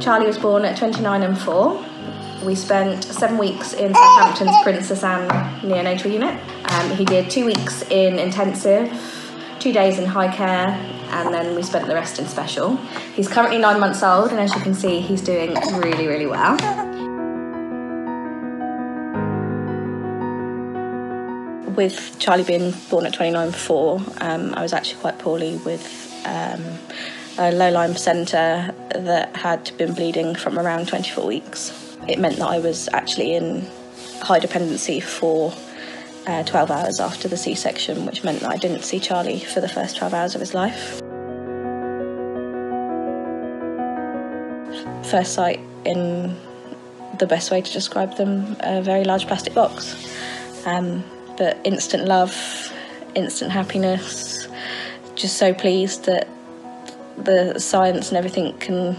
Charlie was born at 29 and 4. We spent seven weeks in Southampton's Princess Anne neonatal unit. Um, he did two weeks in intensive, two days in high care, and then we spent the rest in special. He's currently nine months old, and as you can see, he's doing really, really well. With Charlie being born at 29 4, um, I was actually quite poorly with um, a low lying placenta that had been bleeding from around 24 weeks. It meant that I was actually in high dependency for uh, 12 hours after the C section, which meant that I didn't see Charlie for the first 12 hours of his life. First sight, in the best way to describe them, a very large plastic box. Um, but instant love, instant happiness, just so pleased that the science and everything can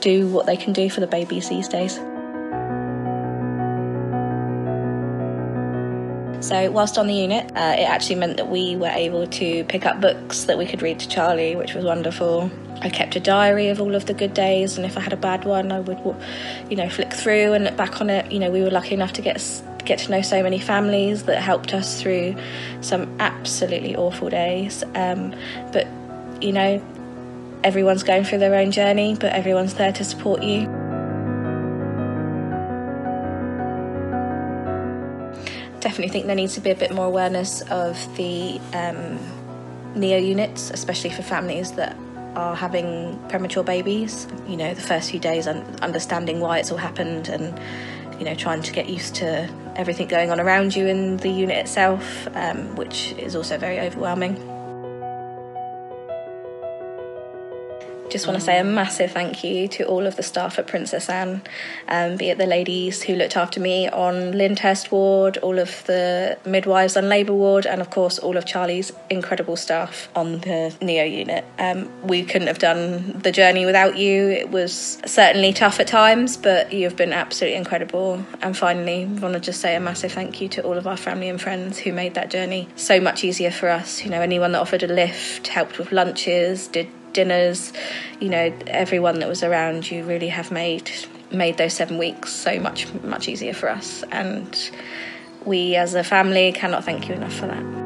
do what they can do for the babies these days. So, whilst on the unit, uh, it actually meant that we were able to pick up books that we could read to Charlie, which was wonderful. I kept a diary of all of the good days, and if I had a bad one, I would, you know, flick through and look back on it. You know, we were lucky enough to get get to know so many families that helped us through some absolutely awful days. Um, but you know, everyone's going through their own journey, but everyone's there to support you. Definitely think there needs to be a bit more awareness of the um, neo units, especially for families that are having premature babies. You know, the first few days, understanding why it's all happened and, you know, trying to get used to everything going on around you in the unit itself, um, which is also very overwhelming. Just want to say a massive thank you to all of the staff at Princess Anne, um, be it the ladies who looked after me on Lyndhurst ward, all of the midwives on labour ward, and of course all of Charlie's incredible staff on the Neo unit. Um, we couldn't have done the journey without you. It was certainly tough at times, but you've been absolutely incredible. And finally, I want to just say a massive thank you to all of our family and friends who made that journey so much easier for us. You know, anyone that offered a lift, helped with lunches, did dinners, you know, everyone that was around you really have made made those seven weeks so much much easier for us and we as a family cannot thank you enough for that.